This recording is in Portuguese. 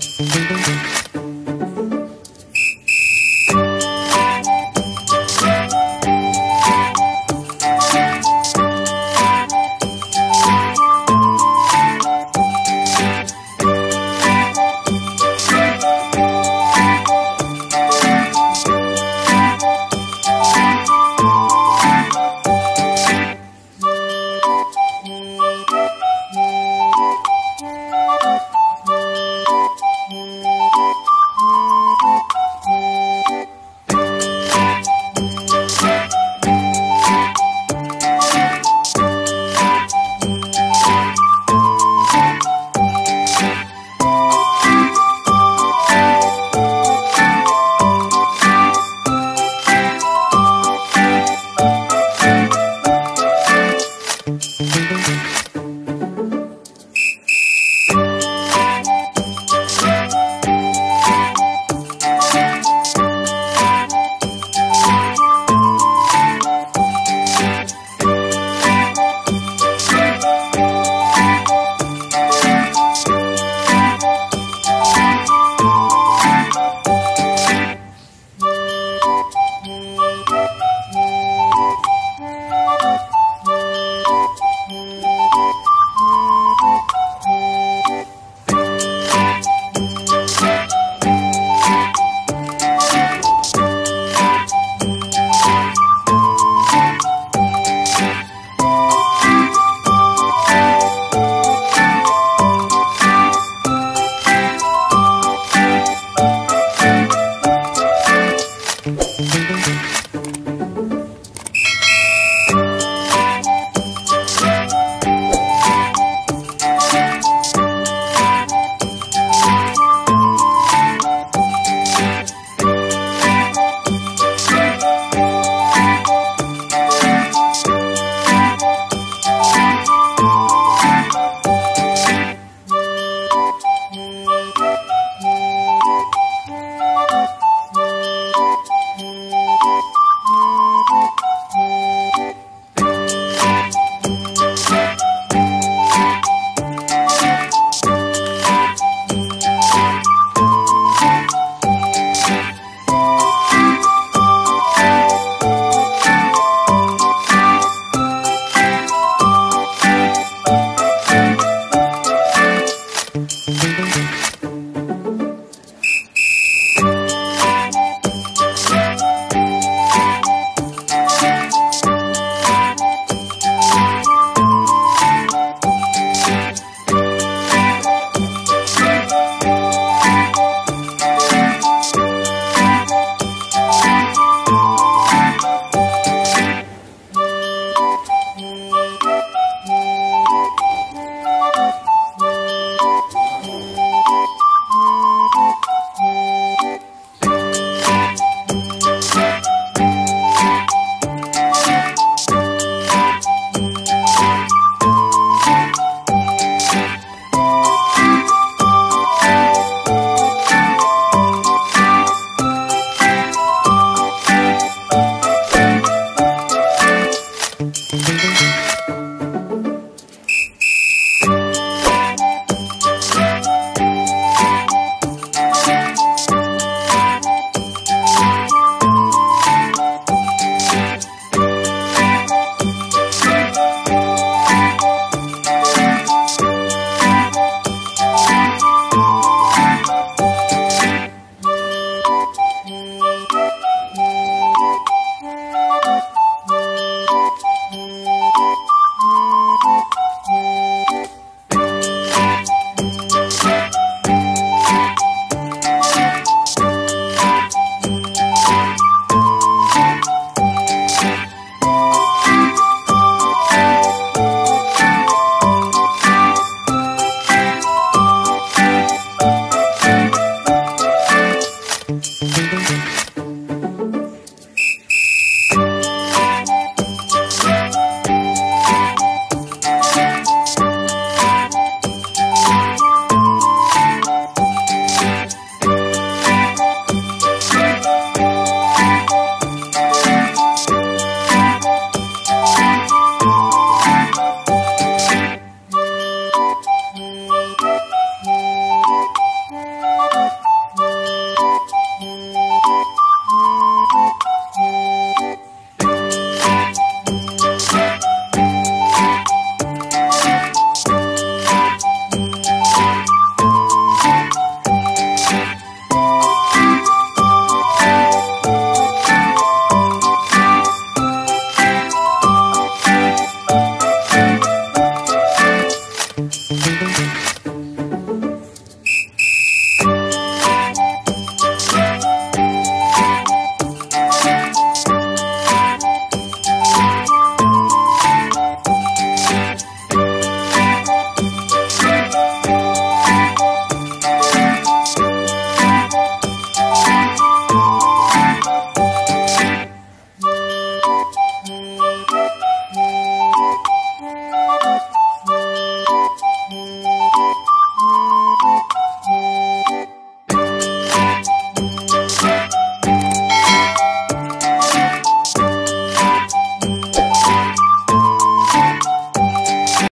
Música